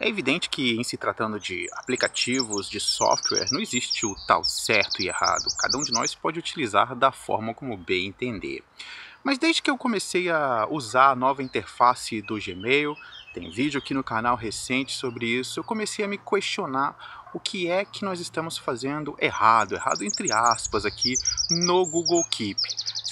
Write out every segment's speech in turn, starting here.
É evidente que, em se tratando de aplicativos, de software, não existe o tal certo e errado. Cada um de nós pode utilizar da forma como bem entender. Mas desde que eu comecei a usar a nova interface do Gmail, tem vídeo aqui no canal recente sobre isso, eu comecei a me questionar o que é que nós estamos fazendo errado, errado entre aspas aqui, no Google Keep.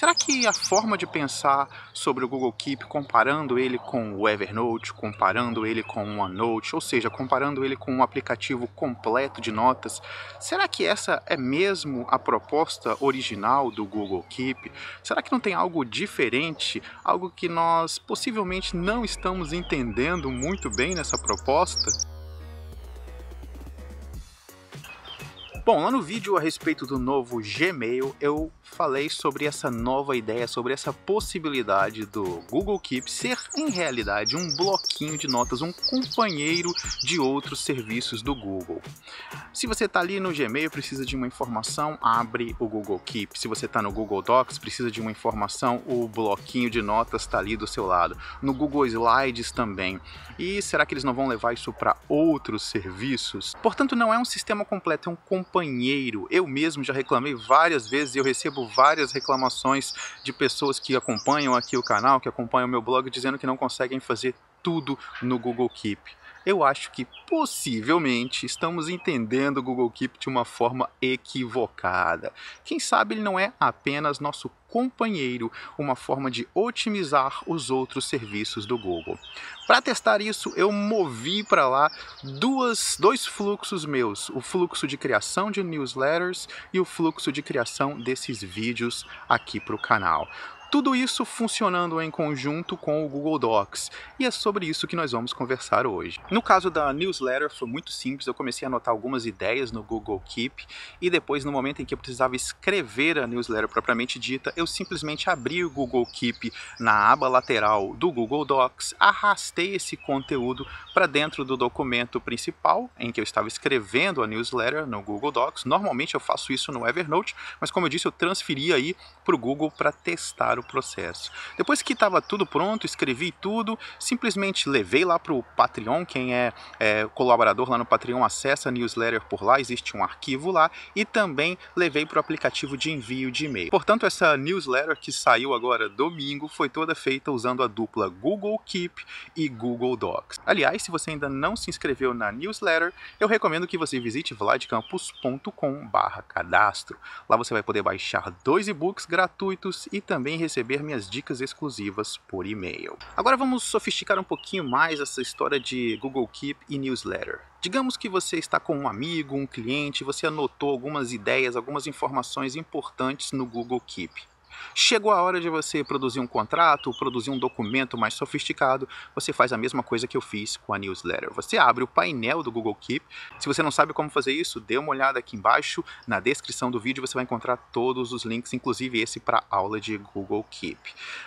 Será que a forma de pensar sobre o Google Keep, comparando ele com o Evernote, comparando ele com o OneNote, ou seja, comparando ele com um aplicativo completo de notas, será que essa é mesmo a proposta original do Google Keep? Será que não tem algo diferente, algo que nós possivelmente não estamos entendendo muito bem nessa proposta? Bom, lá no vídeo a respeito do novo Gmail, eu falei sobre essa nova ideia, sobre essa possibilidade do Google Keep ser, em realidade, um bloquinho de notas, um companheiro de outros serviços do Google. Se você está ali no Gmail precisa de uma informação, abre o Google Keep. Se você está no Google Docs, precisa de uma informação, o bloquinho de notas está ali do seu lado. No Google Slides também. E será que eles não vão levar isso para outros serviços? Portanto, não é um sistema completo, é um companheiro. Eu mesmo já reclamei várias vezes e eu recebo várias reclamações de pessoas que acompanham aqui o canal, que acompanham o meu blog, dizendo que não conseguem fazer tudo no Google Keep eu acho que possivelmente estamos entendendo o Google Keep de uma forma equivocada. Quem sabe ele não é apenas nosso companheiro, uma forma de otimizar os outros serviços do Google. Para testar isso, eu movi para lá duas, dois fluxos meus, o fluxo de criação de newsletters e o fluxo de criação desses vídeos aqui para o canal. Tudo isso funcionando em conjunto com o Google Docs, e é sobre isso que nós vamos conversar hoje. No caso da newsletter foi muito simples, eu comecei a anotar algumas ideias no Google Keep e depois no momento em que eu precisava escrever a newsletter propriamente dita, eu simplesmente abri o Google Keep na aba lateral do Google Docs, arrastei esse conteúdo para dentro do documento principal em que eu estava escrevendo a newsletter no Google Docs. Normalmente eu faço isso no Evernote, mas como eu disse, eu transferi aí para o Google para testar o processo. Depois que estava tudo pronto, escrevi tudo, simplesmente levei lá para o Patreon, quem é, é, colaborador lá no Patreon acessa a newsletter por lá, existe um arquivo lá, e também levei para o aplicativo de envio de e-mail. Portanto, essa newsletter que saiu agora domingo foi toda feita usando a dupla Google Keep e Google Docs. Aliás, se você ainda não se inscreveu na newsletter, eu recomendo que você visite vladcampus.com/cadastro. Lá você vai poder baixar dois e-books gratuitos e também receber receber minhas dicas exclusivas por e-mail. Agora vamos sofisticar um pouquinho mais essa história de Google Keep e newsletter. Digamos que você está com um amigo, um cliente, você anotou algumas ideias, algumas informações importantes no Google Keep. Chegou a hora de você produzir um contrato, produzir um documento mais sofisticado, você faz a mesma coisa que eu fiz com a newsletter. Você abre o painel do Google Keep. Se você não sabe como fazer isso, dê uma olhada aqui embaixo. Na descrição do vídeo você vai encontrar todos os links, inclusive esse para aula de Google Keep.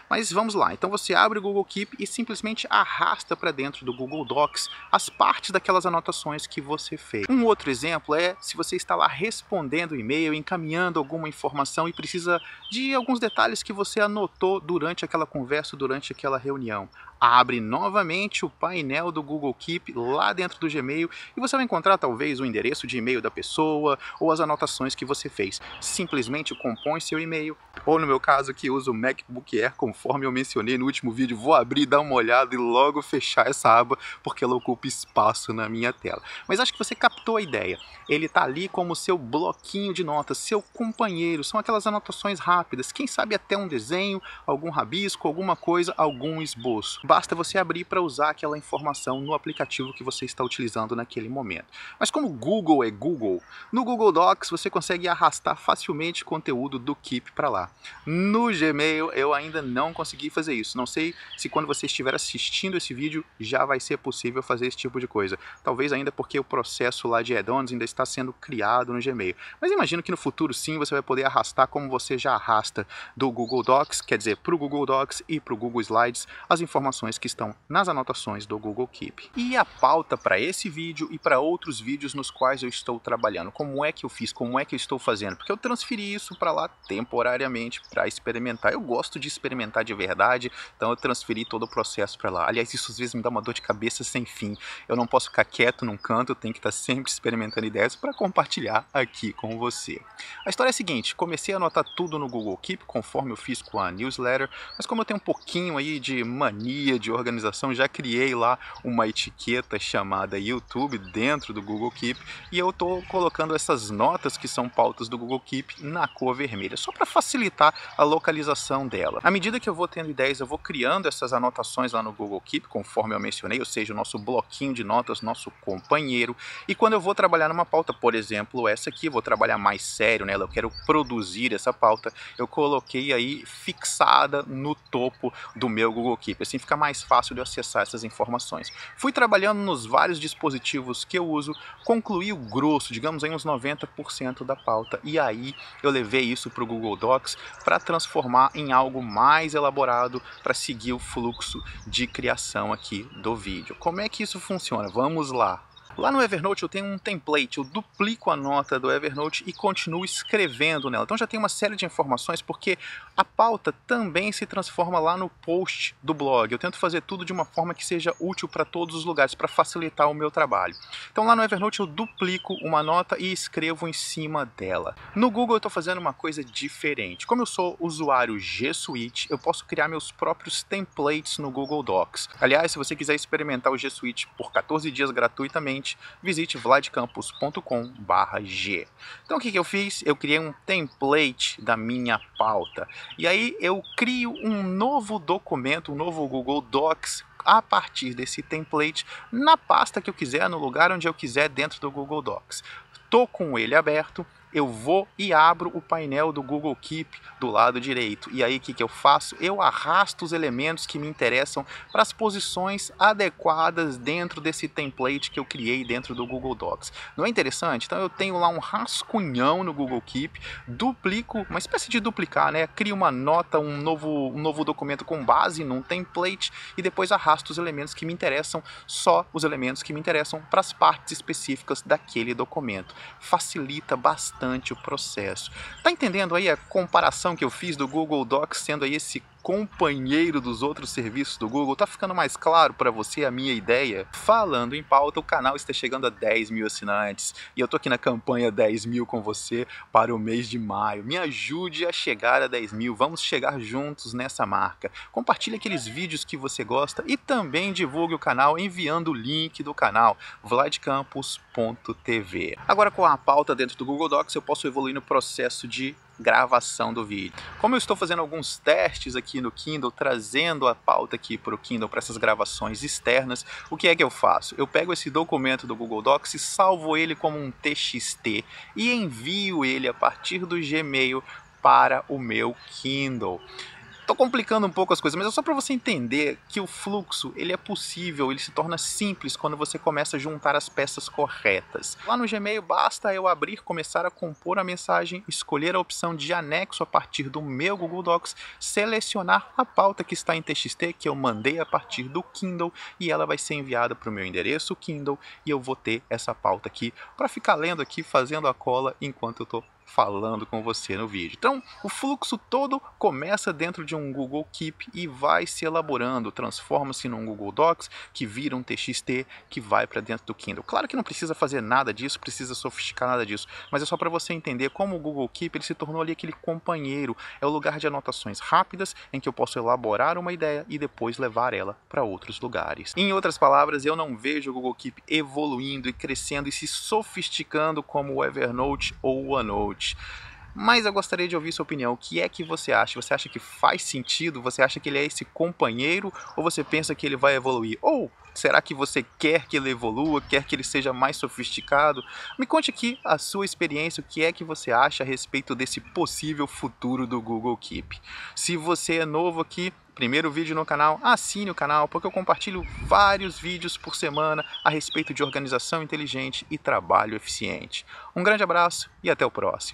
Mas vamos lá. Então você abre o Google Keep e simplesmente arrasta para dentro do Google Docs as partes daquelas anotações que você fez. Um outro exemplo é se você está lá respondendo e-mail, encaminhando alguma informação e precisa de alguns detalhes que você anotou durante aquela conversa, durante aquela reunião abre novamente o painel do Google Keep lá dentro do Gmail e você vai encontrar talvez o endereço de e-mail da pessoa ou as anotações que você fez. Simplesmente compõe seu e-mail, ou no meu caso que uso o MacBook Air, conforme eu mencionei no último vídeo, vou abrir, dar uma olhada e logo fechar essa aba porque ela ocupa espaço na minha tela. Mas acho que você captou a ideia. Ele está ali como seu bloquinho de notas, seu companheiro, são aquelas anotações rápidas, quem sabe até um desenho, algum rabisco, alguma coisa, algum esboço basta você abrir para usar aquela informação no aplicativo que você está utilizando naquele momento. Mas como Google é Google, no Google Docs você consegue arrastar facilmente conteúdo do Keep para lá. No Gmail eu ainda não consegui fazer isso. Não sei se quando você estiver assistindo esse vídeo já vai ser possível fazer esse tipo de coisa. Talvez ainda porque o processo lá de add-ons ainda está sendo criado no Gmail. Mas imagino que no futuro sim você vai poder arrastar como você já arrasta do Google Docs, quer dizer, para o Google Docs e para o Google Slides, as informações informações que estão nas anotações do Google Keep. E a pauta para esse vídeo e para outros vídeos nos quais eu estou trabalhando. Como é que eu fiz? Como é que eu estou fazendo? Porque eu transferi isso para lá temporariamente para experimentar. Eu gosto de experimentar de verdade, então eu transferi todo o processo para lá. Aliás, isso às vezes me dá uma dor de cabeça sem fim. Eu não posso ficar quieto num canto, eu tenho que estar sempre experimentando ideias para compartilhar aqui com você. A história é a seguinte, comecei a anotar tudo no Google Keep, conforme eu fiz com a newsletter, mas como eu tenho um pouquinho aí de mania de organização, já criei lá uma etiqueta chamada YouTube dentro do Google Keep e eu estou colocando essas notas que são pautas do Google Keep na cor vermelha, só para facilitar a localização dela. À medida que eu vou tendo ideias, eu vou criando essas anotações lá no Google Keep, conforme eu mencionei, ou seja, o nosso bloquinho de notas, nosso companheiro. E quando eu vou trabalhar numa pauta, por exemplo, essa aqui, vou trabalhar mais sério nela, eu quero produzir essa pauta, eu coloquei aí fixada no topo do meu Google Keep, assim fica mais fácil de acessar essas informações. Fui trabalhando nos vários dispositivos que eu uso, concluí o grosso, digamos aí uns 90% da pauta, e aí eu levei isso para o Google Docs para transformar em algo mais elaborado para seguir o fluxo de criação aqui do vídeo. Como é que isso funciona? Vamos lá. Lá no Evernote eu tenho um template, eu duplico a nota do Evernote e continuo escrevendo nela. Então já tem uma série de informações porque a pauta também se transforma lá no post do blog. Eu tento fazer tudo de uma forma que seja útil para todos os lugares, para facilitar o meu trabalho. Então lá no Evernote eu duplico uma nota e escrevo em cima dela. No Google eu estou fazendo uma coisa diferente. Como eu sou usuário G Suite, eu posso criar meus próprios templates no Google Docs. Aliás, se você quiser experimentar o G Suite por 14 dias gratuitamente, visite vladcampus.com/g. Então o que, que eu fiz? Eu criei um template da minha pauta e aí eu crio um novo documento, um novo Google Docs a partir desse template na pasta que eu quiser, no lugar onde eu quiser dentro do Google Docs. Tô com ele aberto, eu vou e abro o painel do Google Keep do lado direito. E aí o que, que eu faço? Eu arrasto os elementos que me interessam para as posições adequadas dentro desse template que eu criei dentro do Google Docs. Não é interessante? Então eu tenho lá um rascunhão no Google Keep, duplico, uma espécie de duplicar, né? Crio uma nota, um novo, um novo documento com base num template e depois arrasto os elementos que me interessam, só os elementos que me interessam para as partes específicas daquele documento. Facilita bastante bastante o processo. Tá entendendo aí a comparação que eu fiz do Google Docs sendo aí esse companheiro dos outros serviços do Google? Tá ficando mais claro para você a minha ideia? Falando em pauta, o canal está chegando a 10 mil assinantes e eu tô aqui na campanha 10 mil com você para o mês de maio. Me ajude a chegar a 10 mil, vamos chegar juntos nessa marca. Compartilhe aqueles vídeos que você gosta e também divulgue o canal enviando o link do canal vladcampus.tv. Agora com a pauta dentro do Google Docs eu posso evoluir no processo de gravação do vídeo. Como eu estou fazendo alguns testes aqui no Kindle, trazendo a pauta aqui para o Kindle para essas gravações externas, o que é que eu faço? Eu pego esse documento do Google Docs e salvo ele como um TXT e envio ele a partir do Gmail para o meu Kindle. Tô complicando um pouco as coisas, mas é só para você entender que o fluxo ele é possível, ele se torna simples quando você começa a juntar as peças corretas. Lá no Gmail basta eu abrir, começar a compor a mensagem, escolher a opção de anexo a partir do meu Google Docs, selecionar a pauta que está em TXT que eu mandei a partir do Kindle e ela vai ser enviada para o meu endereço Kindle e eu vou ter essa pauta aqui para ficar lendo aqui, fazendo a cola enquanto eu estou falando com você no vídeo. Então, o fluxo todo começa dentro de um Google Keep e vai se elaborando, transforma-se num Google Docs, que vira um TXT, que vai para dentro do Kindle. Claro que não precisa fazer nada disso, precisa sofisticar nada disso, mas é só para você entender como o Google Keep ele se tornou ali aquele companheiro, é o lugar de anotações rápidas em que eu posso elaborar uma ideia e depois levar ela para outros lugares. Em outras palavras, eu não vejo o Google Keep evoluindo e crescendo e se sofisticando como o Evernote ou o OneNote Mas eu gostaria de ouvir sua opinião. O que é que você acha? Você acha que faz sentido? Você acha que ele é esse companheiro? Ou você pensa que ele vai evoluir? Ou será que você quer que ele evolua? Quer que ele seja mais sofisticado? Me conte aqui a sua experiência. O que é que você acha a respeito desse possível futuro do Google Keep? Se você é novo aqui, primeiro vídeo no canal, assine o canal, porque eu compartilho vários vídeos por semana a respeito de organização inteligente e trabalho eficiente. Um grande abraço e até o próximo.